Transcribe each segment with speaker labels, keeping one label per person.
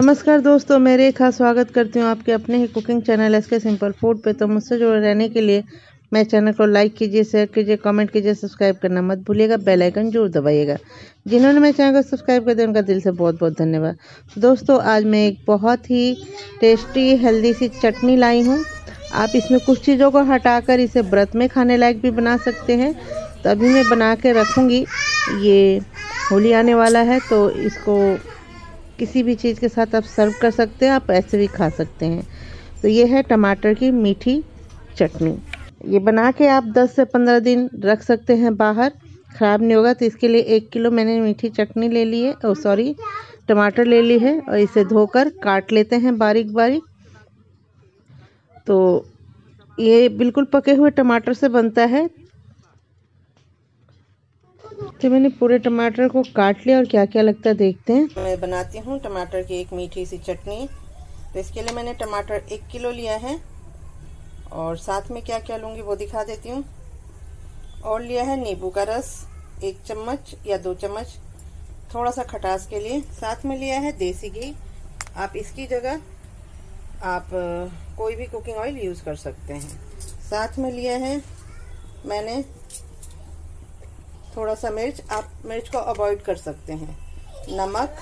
Speaker 1: नमस्कार दोस्तों, मैं रेखा स्वागत करती हूँ आपके अपने ही cooking channel S K simple food पे। तो मुझसे जुड़े रहने के लिए मेरे चैनल को लाइक कीजिए शेयर कीजिए कमेंट कीजिए सब्सक्राइब करना मत भूलिएगा बेल आइकन ज़रूर दबाइएगा। जिन्होंने मेरे चैनल को सब्सक्राइब कर दिया, उनका दिल से बहुत बहुत धन्यवाद। दोस्तों, आज मैं एक बहुत ही टेस्टी हेल्दी सी चटनी लाई हूँ। आप इसमें कुछ चीज़ों को हटाकर इसे व्रत में खाने लायक भी बना सकते हैं। तो अभी मैं बना के रखूँगी। ये होली आने वाला है तो इसको किसी भी चीज़ के साथ आप सर्व कर सकते हैं, आप ऐसे भी खा सकते हैं। तो ये है टमाटर की मीठी चटनी। ये बना के आप 10 से 15 दिन रख सकते हैं बाहर। ख़राब नहीं होगा तो इसके लिए एक किलो मैंने मीठी चटनी ले ली है और सॉरी टमाटर ले ली है और इसे धोकर काट लेते हैं बारीक बारीक। तो ये बिल्कुल पके हुए टमाटर से बनता है। तो मैंने पूरे टमाटर को काट लिया और क्या क्या लगता है देखते हैं। मैं बनाती हूँ टमाटर की एक मीठी सी चटनी। तो इसके लिए मैंने टमाटर एक किलो लिया है। और साथ में क्या क्या लूँगी वो दिखा देती हूँ। और लिया है नींबू का रस, एक चम्मच या दो चम्मच थोड़ा सा खटास के लिए। साथ में लिया है देसी घी। आप इसकी जगह, आप, कोई भी कुकिंग ऑयल यूज़ कर सकते हैं। साथ में लिया है मैंने थोड़ा सा मिर्च, आप मिर्च को अवॉइड कर सकते हैं। नमक,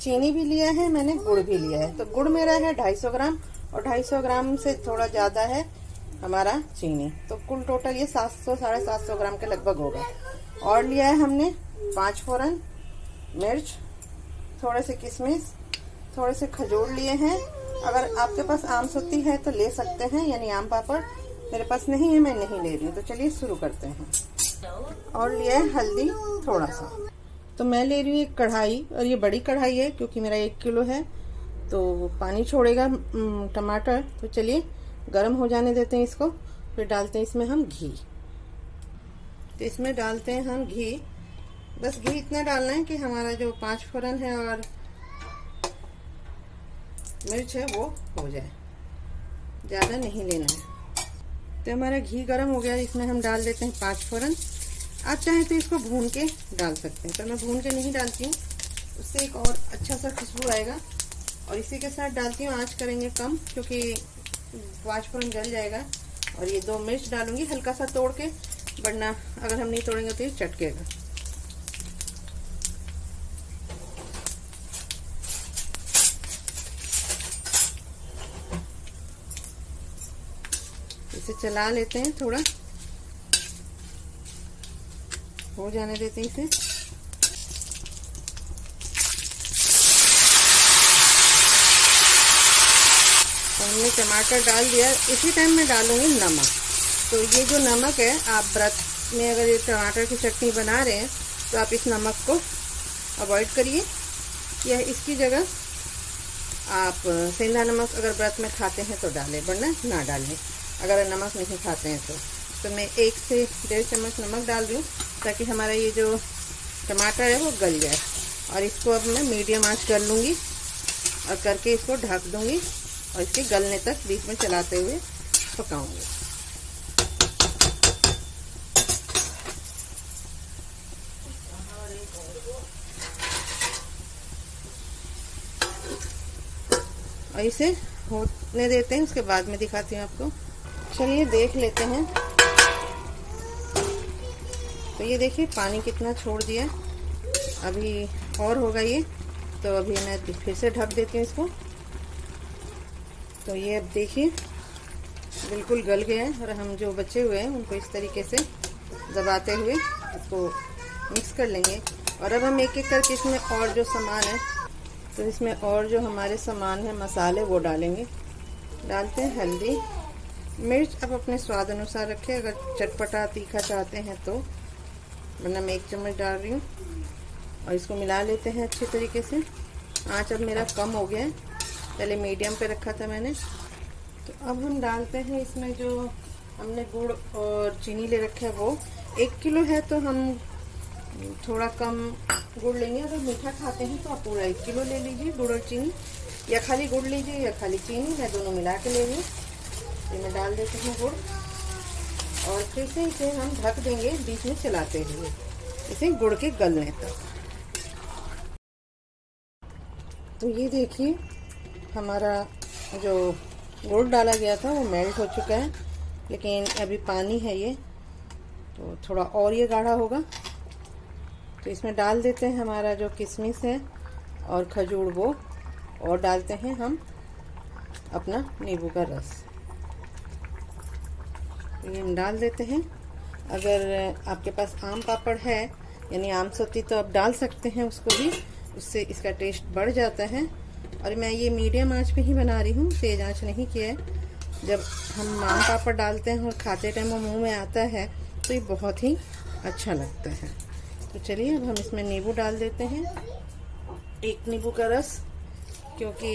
Speaker 1: चीनी भी लिया है, मैंने गुड़ भी लिया है। तो गुड़ मेरा है 250 ग्राम और 250 ग्राम से थोड़ा ज़्यादा है हमारा चीनी। तो कुल टोटल ये 700 साढ़े सात ग्राम के लगभग होगा और लिया है हमने पाँच फोरन मिर्च, थोड़े से किशमिश, थोड़े से खजूर लिए हैं। अगर आपके पास आम सत्ती है तो ले सकते हैं, यानी आम पापड़। मेरे पास नहीं है, मैं नहीं ले रही हूँ। तो चलिए शुरू करते हैं। और लिया है हल्दी थोड़ा सा। तो मैं ले रही हूँ एक कढ़ाई, और ये बड़ी कढ़ाई है क्योंकि मेरा एक किलो है तो पानी छोड़ेगा टमाटर। तो चलिए, गर्म हो जाने देते हैं इसको, फिर डालते हैं इसमें हम घी। तो इसमें डालते हैं हम घी। बस घी इतना डालना है कि हमारा जो पाँच फोरन है और मिर्च है वो हो जाए। ज़्यादा नहीं लेना है। तो हमारा घी गर्म हो गया, इसमें हम डाल देते हैं पाँच फोरन। आप चाहें तो इसको भून के डाल सकते हैं तो मैं भून के नहीं डालती हूँ। उससे एक और अच्छा सा खुशबू आएगा। और इसी के साथ डालती हूँ आँच करेंगे कम, क्योंकि पाँच फोरन जल जाएगा। और ये दो मिर्च डालूँगी हल्का सा तोड़ के, वरना अगर हम नहीं तोड़ेंगे तो ये चटकेगा। इसे चला लेते हैं थोड़ा। हो जाने देते हैं इसे। तो हमने टमाटर डाल दिया। इसी टाइम में डालूँगी नमक। तो ये जो नमक है, आप व्रत में अगर ये टमाटर की चटनी बना रहे हैं तो आप इस नमक को अवॉइड करिए। या इसकी जगह आप सेंधा नमक अगर व्रत में खाते हैं तो डालें, वरना ना डालें। अगर नमक नहीं खाते हैं तो। तो मैं एक से डेढ़ चम्मच नमक डाल दूँ ताकि हमारा ये जो टमाटर है वो गल जाए। और इसको अब मैं मीडियम आँच कर लूँगी और करके इसको ढक दूँगी और इसके गलने तक बीच में चलाते हुए पकाऊँगी। और इसे होने देते हैं, उसके बाद में दिखाती हूँ आपको। चलिए देख लेते हैं। तो ये देखिए, पानी कितना छोड़ दिया। अभी और होगा ये। तो अभी मैं फिर से ढक देती हूँ इसको। तो ये अब देखिए, बिल्कुल गल गया है और हम जो बचे हुए हैं, उनको इस तरीके से दबाते हुए इसको मिक्स कर लेंगे। और अब हम एक एक करके इसमें और जो सामान है तो इसमें और जो हमारे सामान है, मसाले, वो डालेंगे। डालते हैं हल्दी। मिर्च आप अपने स्वाद अनुसार रखें। अगर चटपटा तीखा चाहते हैं तो। वरना मैं एक चम्मच डाल रही हूँ। और इसको मिला लेते हैं अच्छे तरीके से। आँच अब मेरा कम हो गया है। पहले मीडियम पे रखा था मैंने। तो अब हम डालते हैं इसमें जो हमने गुड़ और चीनी ले रखा है वो। एक किलो है तो हम थोड़ा कम गुड़ लेंगे। अगर मीठा खाते हैं तो आप पूरा एक किलो ले लीजिए गुड़ और चीनी। या खाली गुड़ लीजिए या खाली चीनी या दोनों मिला के ले लीजिए इसमें डाल देते हैं गुड़। और फिर से इसे हम ढक देंगे, बीच में चलाते हुए। इसे गुड़ के गलने तक। तो ये देखिए, हमारा जो गुड़ डाला गया था, वो मेल्ट हो चुका है। लेकिन अभी पानी है ये तो थोड़ा और ये गाढ़ा होगा। तो इसमें डाल देते हैं हमारा जो किशमिश है और खजूर वो, और डालते हैं हम अपना नींबू का रस। ये हम डाल देते हैं। अगर आपके पास आम पापड़ है, यानी आम सब्ज़ी तो आप डाल सकते हैं उसको भी। उससे इसका टेस्ट बढ़ जाता है। और मैं ये मीडियम आँच पे ही बना रही हूँ, तेज आँच नहीं किया है। जब हम आम पापड़ डालते हैं और खाते टाइम वो मुँह में आता है तो ये बहुत ही अच्छा लगता है। तो चलिए, अब हम इसमें नींबू डाल देते हैं। एक नींबू का रस, क्योंकि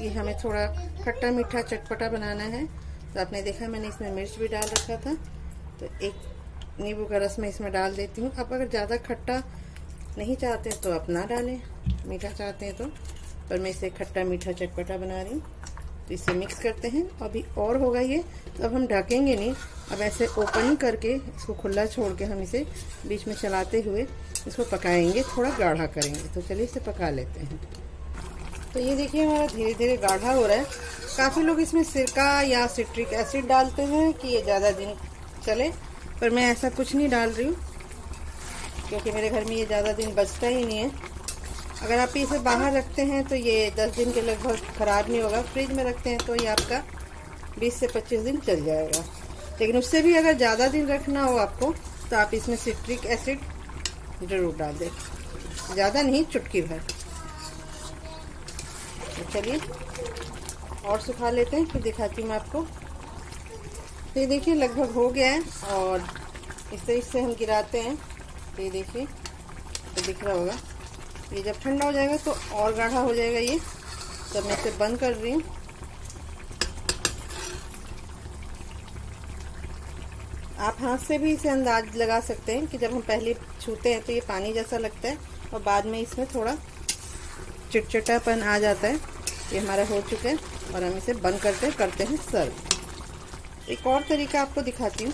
Speaker 1: ये हमें थोड़ा खट्टा मीठा चटपटा बनाना है। तो आपने देखा, मैंने इसमें मिर्च भी डाल रखा था। तो एक नींबू का रस मैं इसमें डाल देती हूँ। आप अगर ज़्यादा खट्टा नहीं चाहते तो आप ना डालें, मीठा चाहते हैं तो। पर मैं इसे खट्टा मीठा चटपटा बना रही हूँ। तो इसे मिक्स करते हैं। अभी और होगा ये। तो अब हम ढकेंगे नहीं। अब ऐसे ओपन ही करके इसको खुला छोड़ के हम इसे बीच में चलाते हुए इसको पकाएँगे, थोड़ा गाढ़ा करेंगे। तो चलिए इसे पका लेते हैं। तो ये देखिए हमारा धीरे धीरे गाढ़ा हो रहा है। काफ़ी लोग इसमें सिरका या सिट्रिक एसिड डालते हैं कि ये ज़्यादा दिन चले, पर मैं ऐसा कुछ नहीं डाल रही हूँ, क्योंकि मेरे घर में ये ज़्यादा दिन बचता ही नहीं है। अगर आप इसे बाहर रखते हैं तो ये 10 दिन के लगभग ख़राब नहीं होगा। फ्रिज में रखते हैं तो ये आपका 20 से 25 दिन चल जाएगा। लेकिन उससे भी अगर ज़्यादा दिन रखना हो आपको तो आप इसमें सिट्रिक एसिड ज़रूर डाल दें। ज़्यादा नहीं, चुटकी भर। तो चलिए, और सुखा लेते हैं, फिर दिखाती हूँ मैं आपको। तो ये देखिए, लगभग हो गया है, और इस तरीके से हम गिराते हैं। ये देखिए तो दिख रहा होगा। ये जब ठंडा हो जाएगा तो और गाढ़ा हो जाएगा ये। तो मैं इसे बंद कर रही हूँ। आप हाथ से भी इसे अंदाज लगा सकते हैं कि जब हम पहले छूते हैं तो ये पानी जैसा लगता है, और बाद में इसमें थोड़ा चिटचिटापन आ जाता है। ये हमारा हो चुका है और हम इसे बंद करते करते हैं सर्व। एक और तरीका आपको दिखाती हूँ।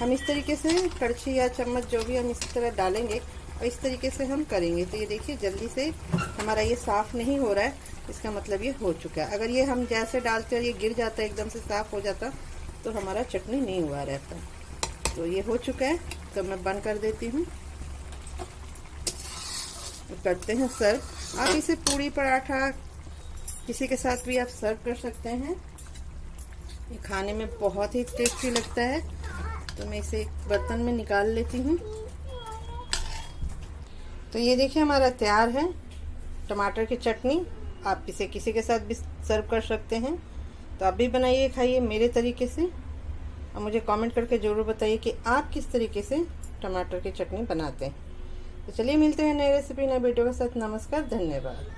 Speaker 1: हम इस तरीके से कड़छी या चम्मच जो भी हम इस तरह डालेंगे, और इस तरीके से हम करेंगे। तो ये देखिए, जल्दी से हमारा ये साफ़ नहीं हो रहा है। इसका मतलब ये हो चुका है। अगर ये हम जैसे डालते और ये गिर जाता है, एकदम से साफ़ हो जाता तो हमारा चटनी नहीं हुआ रहता। तो ये हो चुका है। तो मैं बंद कर देती हूँ। करते हैं सर्व आप इसे पूड़ी पराठा किसी के साथ भी आप सर्व कर सकते हैं। ये खाने में बहुत ही टेस्टी लगता है। तो मैं इसे एक बर्तन में निकाल लेती हूँ। तो ये देखिए, हमारा तैयार है। टमाटर की चटनी आप इसे किसी के साथ भी सर्व कर सकते हैं। तो आप भी बनाइए, खाइए मेरे तरीके से। और मुझे कमेंट करके ज़रूर बताइए कि आप किस तरीके से टमाटर की चटनी बनाते हैं। तो चलिए मिलते हैं नए रेसिपी नए वीडियो के साथ। नमस्कार धन्यवाद।